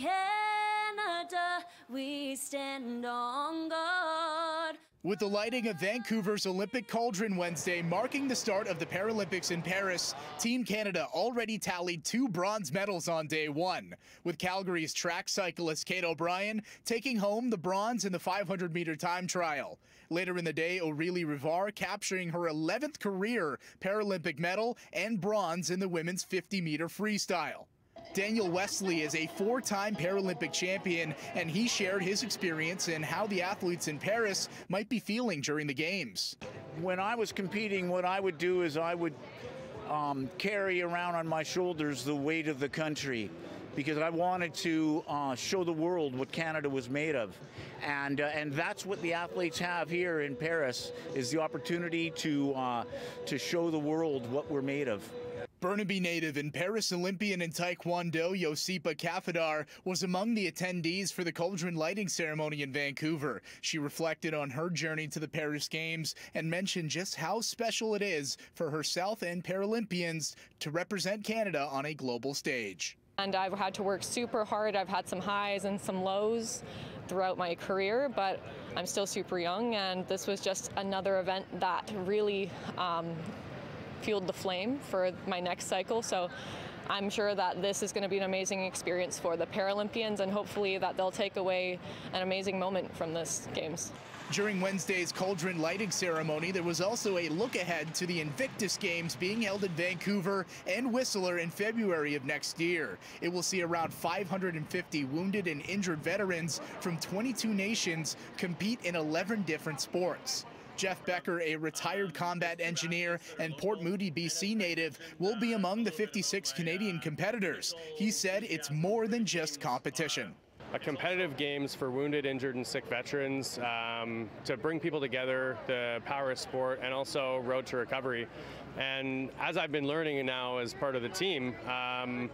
Canada, we stand on guard. With the lighting of Vancouver's Olympic Cauldron Wednesday marking the start of the Paralympics in Paris, Team Canada already tallied two bronze medals on day one, with Calgary's track cyclist Kate O'Brien taking home the bronze in the 500 meter time trial. Later in the day, Aurelie Rivard capturing her 11th career Paralympic medal and bronze in the women's 50 meter freestyle. Daniel Wesley is a four time Paralympic champion, and he shared his experience and how the athletes in Paris might be feeling during the Games. When I was competing, what I would do is I would um, carry around on my shoulders the weight of the country because I wanted to uh, show the world what Canada was made of, and uh, and that's what the athletes have here in Paris is the opportunity to uh, to show the world what we're made of. Burnaby native and Paris Olympian in Taekwondo Josipa Kafadar was among the attendees for the cauldron lighting ceremony in Vancouver. She reflected on her journey to the Paris Games and mentioned just how special it is for herself and Paralympians to represent Canada on a global stage. And I've had to work super hard. I've had some highs and some lows throughout my career, but I'm still super young, and this was just another event that really um, fueled the flame for my next cycle. So I'm sure that this is going to be an amazing experience for the Paralympians and hopefully that they'll take away an amazing moment from this Games. During Wednesday's Cauldron lighting ceremony, there was also a look ahead to the Invictus Games being held in Vancouver and Whistler in February of next year. It will see around 550 wounded and injured veterans from 22 nations compete in 11 different sports. Jeff Becker, a retired combat engineer and Port Moody, BC native, will be among the 56 Canadian competitors. He said it's more than just competition competitive games for wounded, injured, and sick veterans um, to bring people together, the power of sport, and also road to recovery. And as I've been learning now as part of the team, um,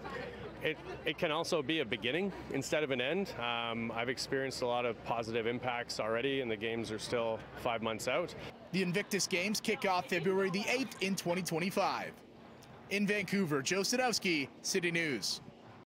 it, it can also be a beginning instead of an end. Um, I've experienced a lot of positive impacts already, and the games are still five months out. The Invictus Games kick off February the 8th in 2025. In Vancouver, Joe Sadowski, City News.